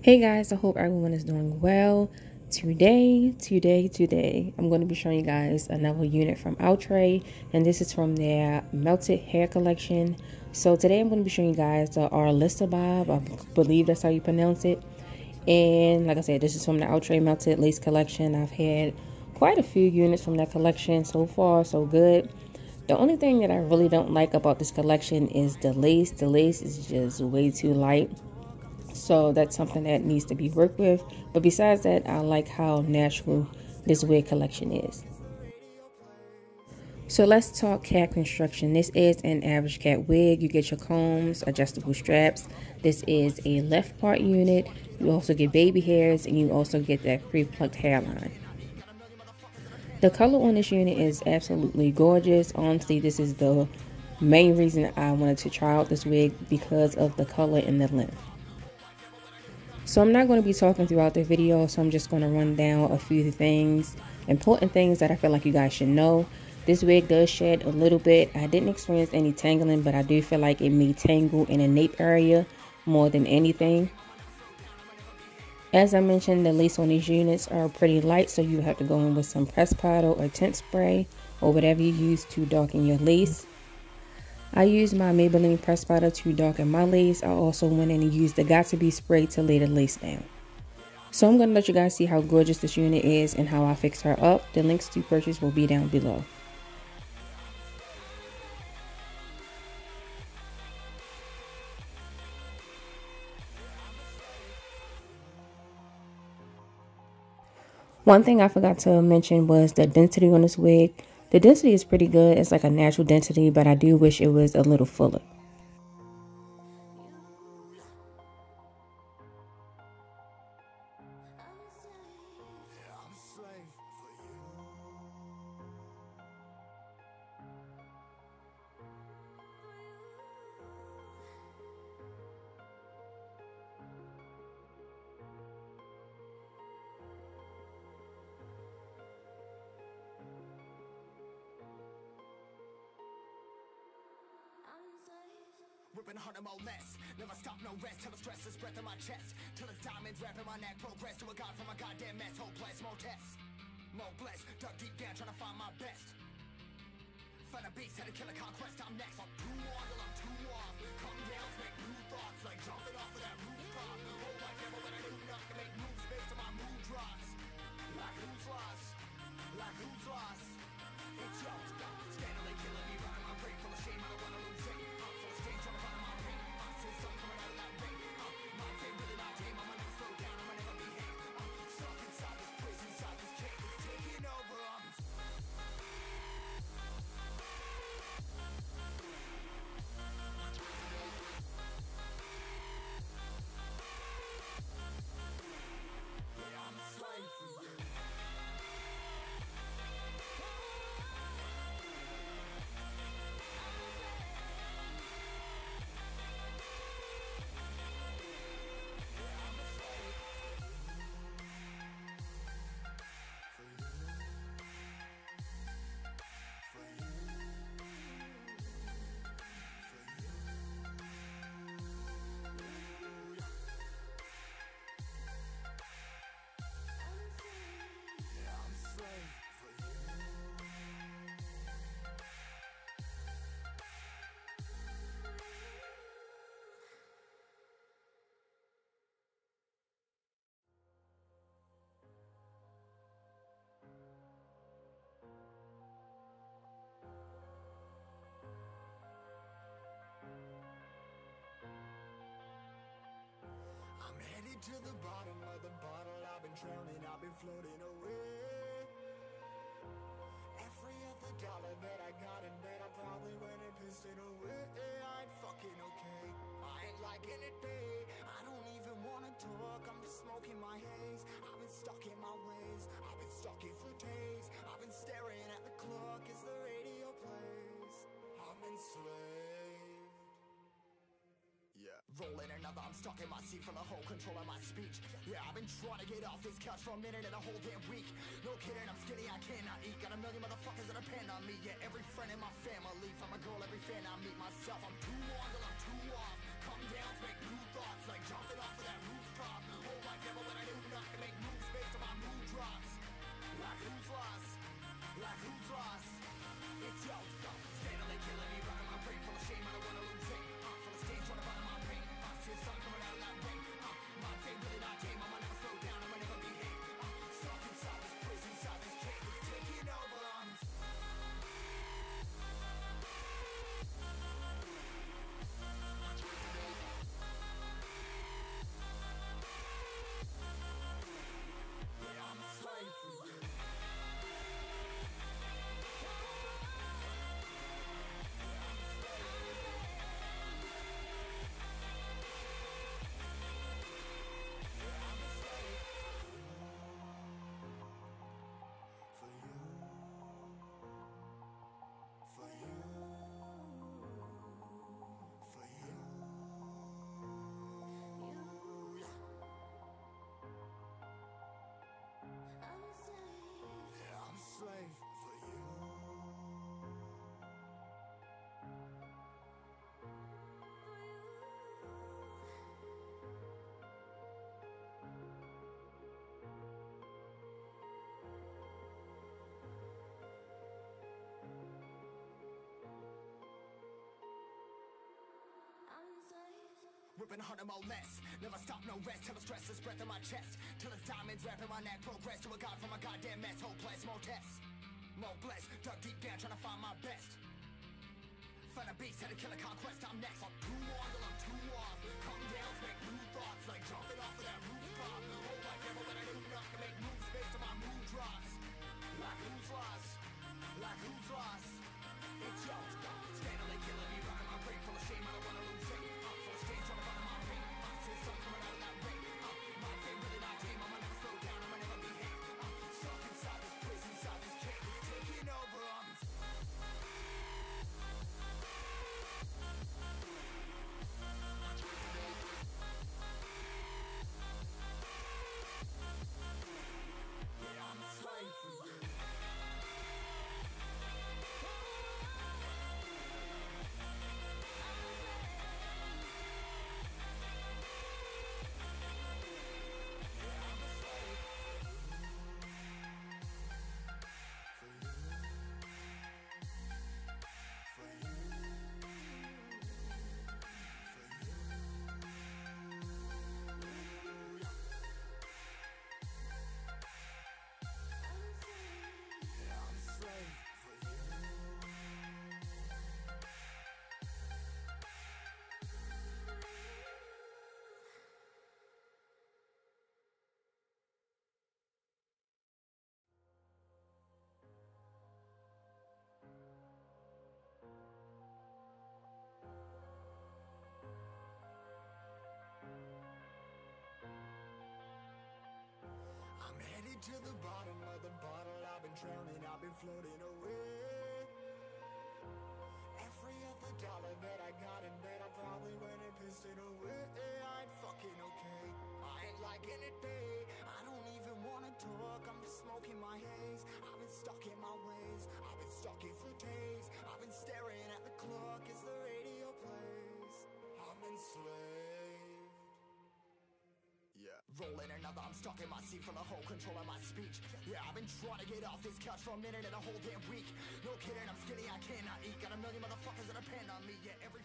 Hey guys, I hope everyone is doing well. Today, today, today, I'm going to be showing you guys another unit from Outre, and this is from their Melted Hair Collection. So today I'm going to be showing you guys the Arlissa Bob, I believe that's how you pronounce it. And like I said, this is from the Outre Melted Lace Collection. I've had quite a few units from that collection so far, so good. The only thing that I really don't like about this collection is the lace. The lace is just way too light so that's something that needs to be worked with. But besides that, I like how natural this wig collection is. So let's talk cap construction. This is an average cap wig. You get your combs, adjustable straps. This is a left part unit. You also get baby hairs and you also get that pre-plucked hairline. The color on this unit is absolutely gorgeous. Honestly, this is the main reason I wanted to try out this wig because of the color and the length. So I'm not going to be talking throughout the video, so I'm just going to run down a few things, important things that I feel like you guys should know. This wig does shed a little bit. I didn't experience any tangling, but I do feel like it may tangle in a nape area more than anything. As I mentioned, the lace on these units are pretty light, so you have to go in with some press powder or tint spray or whatever you use to darken your lace. I used my Maybelline press powder to darken my lace. I also went in and used the Got2b spray to lay the lace down. So I'm going to let you guys see how gorgeous this unit is and how I fixed her up. The links to purchase will be down below. One thing I forgot to mention was the density on this wig. The density is pretty good. It's like a natural density, but I do wish it was a little fuller. Ripping harder, more less. Never stop, no rest. Till the stress is breath in my chest. Till it's diamonds wrapping my neck. Progress to a god from a goddamn mess. Hopeless, more tests. More blessed. Dug deep down, trying to find my best. Find a beast, had to kill a conquest. I'm next. I'm too on till I'm too off. Come down, make new thoughts. Like jumping off of that rooftop. Floating away. Every other dollar that I got and then I probably went and pissed it away. I ain't fucking okay, I ain't liking it, stuck in my seat for the whole control of my speech. Yeah, I've been trying to get off this couch for a minute and a whole damn week. No kidding, I'm skinny, I cannot eat. Got a million motherfuckers that depend on me. Yeah, every friend in my family From a girl, every fan I meet myself. I'm too on till I'm too off. Come down, make new thoughts Like jumping off of that and hundred more less. Never stop, no rest till the stress is breath in my chest. Till it's diamonds wrapping my neck. Progress to a god from a goddamn mess. Hopeless, more tests. More blessed. Dug deep down trying to find my best. Find a beast, had to kill a conquest, I'm next. I'm too till I'm too off. To the bottom of the bottle. I've been drowning, I've been floating away. Every other dollar that I got in bed, I probably went and pissed it away. I ain't fucking okay. I ain't liking it, babe. I don't even wanna talk. I'm just smoking my haze. I've been stuck in my ways. I've been stuck in for stuck in my seat from the whole control of my speech. Yeah, I've been trying to get off this couch for a minute and a whole damn week. No kidding, I'm skinny, I cannot eat. Got a million motherfuckers that depend on me. Yeah, every